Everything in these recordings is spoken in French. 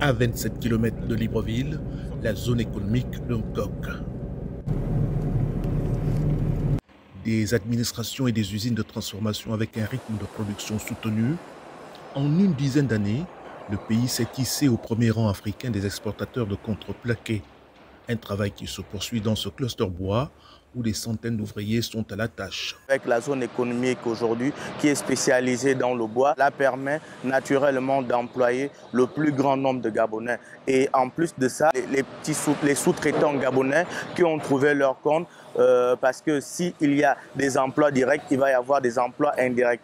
À 27 km de Libreville, la zone économique de Coq. Des administrations et des usines de transformation avec un rythme de production soutenu. En une dizaine d'années, le pays s'est hissé au premier rang africain des exportateurs de contreplaqués. Un travail qui se poursuit dans ce cluster bois où des centaines d'ouvriers sont à la tâche. Avec la zone économique aujourd'hui qui est spécialisée dans le bois, la permet naturellement d'employer le plus grand nombre de Gabonais. Et en plus de ça, les, sous-traitants gabonais qui ont trouvé leur compte euh, parce que s'il y a des emplois directs, il va y avoir des emplois indirects.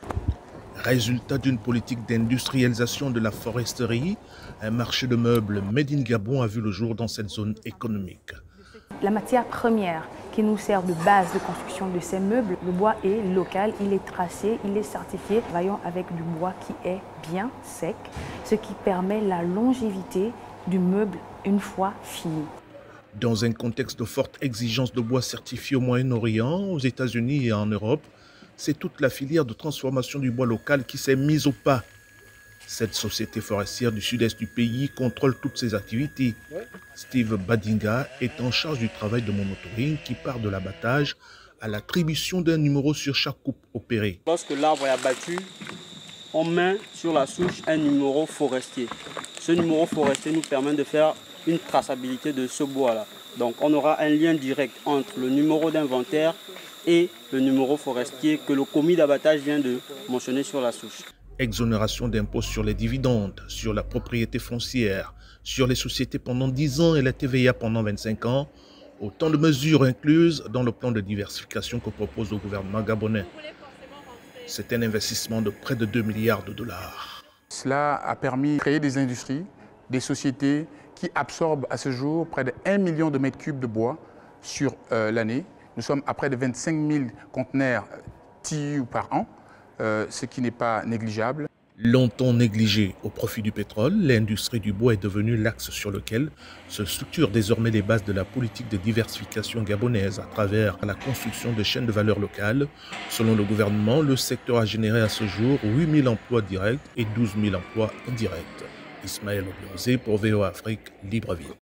Résultat d'une politique d'industrialisation de la foresterie, un marché de meubles Made in Gabon a vu le jour dans cette zone économique. La matière première qui nous sert de base de construction de ces meubles, le bois est local, il est tracé, il est certifié. Travaillons avec du bois qui est bien sec, ce qui permet la longévité du meuble une fois fini. Dans un contexte de forte exigence de bois certifié au Moyen-Orient, aux États-Unis et en Europe, c'est toute la filière de transformation du bois local qui s'est mise au pas. Cette société forestière du sud-est du pays contrôle toutes ses activités. Steve Badinga est en charge du travail de monitoring qui part de l'abattage à l'attribution d'un numéro sur chaque coupe opérée. Lorsque l'arbre est abattu, on met sur la souche un numéro forestier. Ce numéro forestier nous permet de faire une traçabilité de ce bois-là. Donc on aura un lien direct entre le numéro d'inventaire et le numéro forestier que le commis d'abattage vient de mentionner sur la souche. Exonération d'impôts sur les dividendes, sur la propriété foncière, sur les sociétés pendant 10 ans et la TVA pendant 25 ans, autant de mesures incluses dans le plan de diversification que propose le gouvernement gabonais. C'est un investissement de près de 2 milliards de dollars. Cela a permis de créer des industries, des sociétés qui absorbent à ce jour près de 1 million de mètres cubes de bois sur euh, l'année, nous sommes à près de 25 000 conteneurs TIU par an, euh, ce qui n'est pas négligeable. Longtemps négligé au profit du pétrole, l'industrie du bois est devenue l'axe sur lequel se structurent désormais les bases de la politique de diversification gabonaise à travers la construction de chaînes de valeur locales. Selon le gouvernement, le secteur a généré à ce jour 8 000 emplois directs et 12 000 emplois indirects. Ismaël Obiosé pour VOA Afrique, Libreville.